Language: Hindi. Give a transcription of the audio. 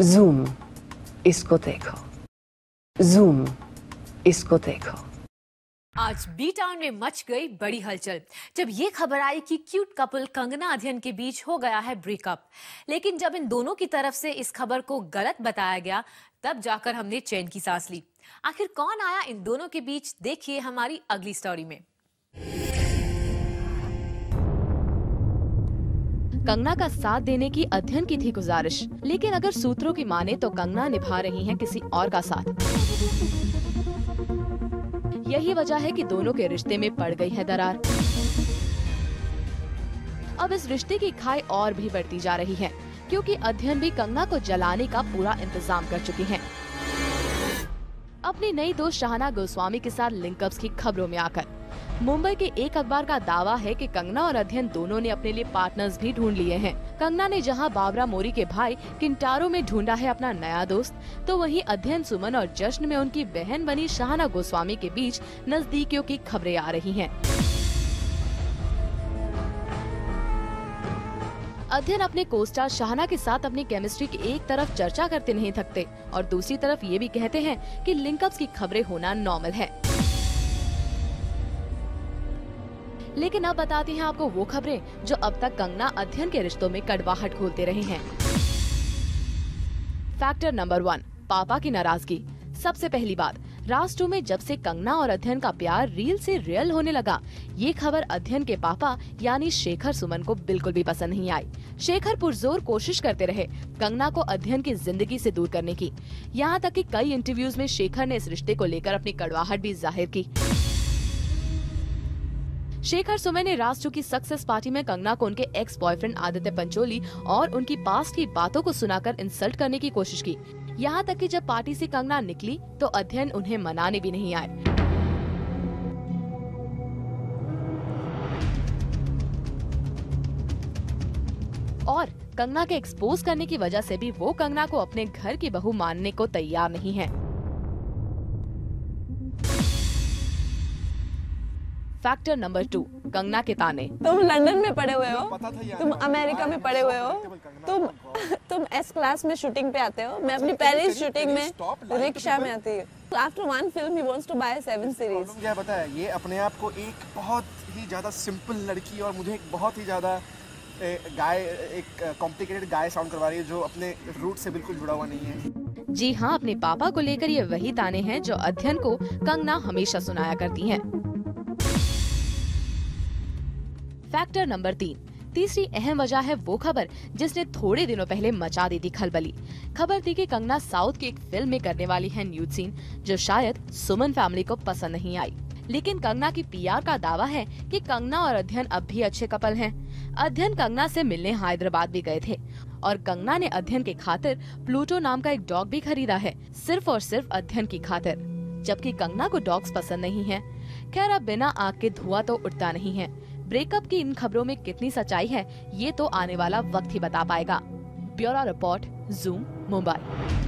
Zoom, इसको देखो Zoom, इसको देखो आज बी टाउन में मच गई बड़ी हलचल जब ये खबर आई कि क्यूट कपल कंगना अध्ययन के बीच हो गया है ब्रेकअप लेकिन जब इन दोनों की तरफ़ से इस खबर को गलत बताया गया तब जाकर हमने चैन की सांस ली। आखिर कौन आया इन दोनों के बीच? देखिए हमारी अगली स्टोरी में। कंगना का साथ देने की अध्ययन की थी गुजारिश। लेकिन अगर सूत्रों की माने तो कंगना निभा रही हैं किसी और का साथ। यही वजह है कि दोनों के रिश्ते में पड़ गई है दरार। अब इस रिश्ते की खाई और भी बढ़ती जा रही है, क्योंकि अध्ययन भी कंगना को जलाने का पूरा इंतज़ाम कर चुकी हैं। अपनी नई दोस्त शाहना गोस्वामी के साथ लिंकअप्स की खबरों में आकर। मुंबई के एक अखबार का दावा है कि कंगना और अध्ययन दोनों ने अपने लिए पार्टनर्स भी ढूंढ लिए हैं। कंगना ने जहाँ बाबरा मोरी के भाई किंटारो में ढूंढा है अपना नया दोस्त तो वहीं अध्ययन सुमन और जश्न में उनकी बहन बनी शाहना गोस्वामी के बीच नजदीकियों की खबरें आ रही है अध्ययन अपने कोस्टार शाहना के साथ अपनी केमिस्ट्री की एक तरफ़ चर्चा करते नहीं थकते, और दूसरी तरफ़ ये भी कहते हैं कि लिंकअप्स की खबरें होना नॉर्मल है लेकिन अब बताती हैं आपको वो खबरें जो अब तक कंगना अध्ययन के रिश्तों में कड़वाहट खोलते रहे हैं। फैक्टर नंबर वन पापा की नाराज़गी। सबसे पहली बात, राज टू में जब से कंगना और अध्ययन का प्यार रील से रियल होने लगा, ये खबर अध्ययन के पापा यानी शेखर सुमन को बिल्कुल भी पसंद नहीं आई। शेखर पुरजोर कोशिश करते रहे कंगना को अध्ययन की ज़िंदगी से दूर करने की। यहाँ तक कि कई इंटरव्यूज़ में शेखर ने इस रिश्ते को लेकर अपनी कड़वाहट भी ज़ाहिर की। शेखर सुमे ने राष्ट्र की सक्सेस पार्टी में कंगना को उनके एक्स बॉयफ्रेंड आदित्य पंचोली और उनकी पास्ट की बातों को सुनाकर इंसल्ट करने की कोशिश की। यहाँ तक कि जब पार्टी से कंगना निकली तो अध्ययन उन्हें मनाने भी नहीं आए। और कंगना के एक्सपोज करने की वजह से भी वो कंगना को अपने घर की बहू मानने को तैयार नहीं है। फैक्टर नंबर टू कंगना के ताने। तुम लंदन में पड़े हुए हो। तुम अमेरिका में पढ़े हुए हो। तुम तुम एस क्लास में शूटिंग पे आते हो। मैं अपनी पहली शूटिंग में रिक्शा में आती हूँ। After one film he wants to buy seven series क्या पता है? ये अपने आप को एक बहुत ही ज़्यादा सिंपल लड़की और मुझे एक बहुत ही ज़्यादा गाय एक कॉम्प्लिकेटेड गाय साउंड करवा रही है जो अपने रूट से बिल्कुल जुड़ा हुआ नहीं है। जी हाँ अपने पापा को लेकर ये वही ताने हैं जो अध्ययन को कंगना हमेशा सुनाया करती हैं। फैक्टर नंबर तीन। तीसरी अहम वजह है वो खबर, जिसने थोड़े दिनों पहले मचा दी थी खलबली। खबर थी कि कंगना साउथ की एक फ़िल्म में करने वाली है न्यूड सीन, जो शायद सुमन फैमिली को पसंद नहीं आई। लेकिन कंगना की पीआर का दावा है कि कंगना और अध्ययन अब भी अच्छे कपल हैं। अध्ययन कंगना से मिलने हैदराबाद भी गए थे, और कंगना ने अध्ययन के खातिर प्लूटो नाम का एक डॉग भी खरीदा है, सिर्फ़ और सिर्फ़ अध्ययन की खातिर। जबकि कंगना को डॉग्स पसंद नहीं है। खैर, अब बिना आग के धुआँ तो उठता नहीं है। ब्रेकअप की इन खबरों में कितनी सच्चाई है, ये तो आने वाला वक्त ही बता पाएगा। Bureau report, Zoom, Mumbai.